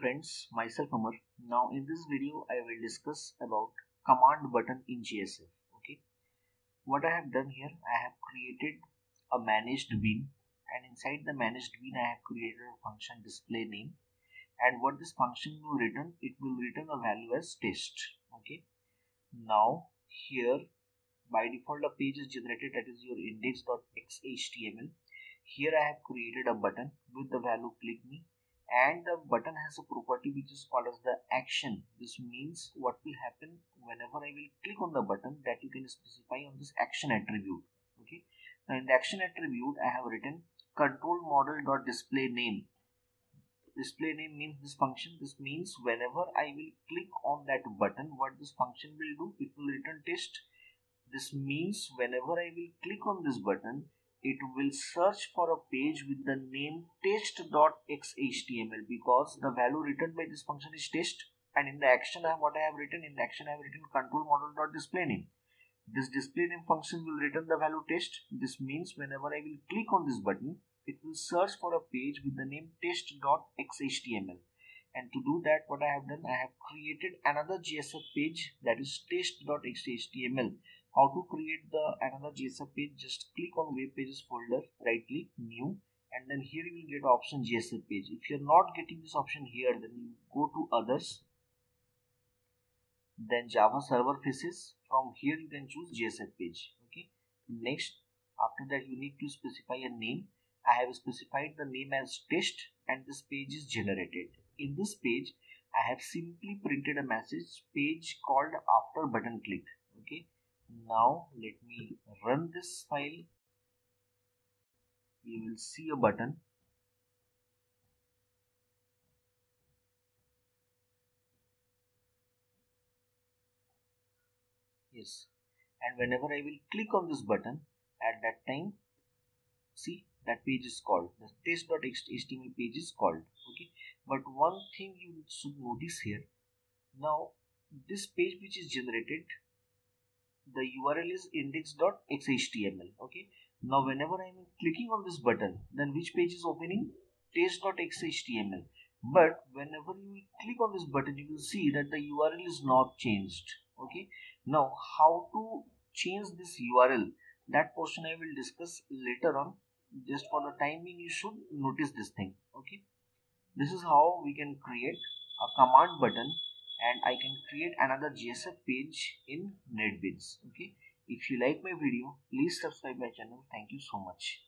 friends, myself Amar. Now in this video I will discuss about command button in JSF. Okay. What I have done here, I have created a managed bean and inside the managed bean I have created a function display name and what this function will return, it will return a value as test. Okay. Now here by default a page is generated that is your index.xhtml. Here I have created a button with the value click me and the button has a property which is called as the action. This means what will happen whenever i will click on the button that you can specify on this action attribute. Okay? Now in the action attribute i have written control model dot display name. Display name means this function. This means whenever i will click on that button what this function will do? It will return test. This means whenever i will click on this button it will search for a page with the name test.xhtml because the value returned by this function is test and in the action I, what I have written in the action I have written control model model.display name. This display name function will return the value test. This means whenever I will click on this button it will search for a page with the name test.xhtml and to do that what I have done I have created another JSF page that is test.xhtml how to create the another JSF page just click on web pages folder right click new and then here you will get option JSF page. If you're not getting this option here then you go to others then Java server faces from here you can choose JSF page okay? Next after that you need to specify a name. I have specified the name as test and this page is generated. In this page I have simply printed a message page called after button click okay now let me run this file. You will see a button. Yes. And whenever I will click on this button at that time see that page is called. The test.html page is called. Okay? But one thing you should notice here. Now this page which is generated the URL is index.xhtml okay? Now whenever I'm clicking on this button then which page is opening? Test.xhtml but whenever you click on this button you will see that the URL is not changed okay? Now how to change this URL? That portion I will discuss later on. Just for the timing, you should notice this thing okay? This is how we can create a command button and I can create another JSF page in NetBeans. Okay. If you like my video, please subscribe my channel. Thank you so much.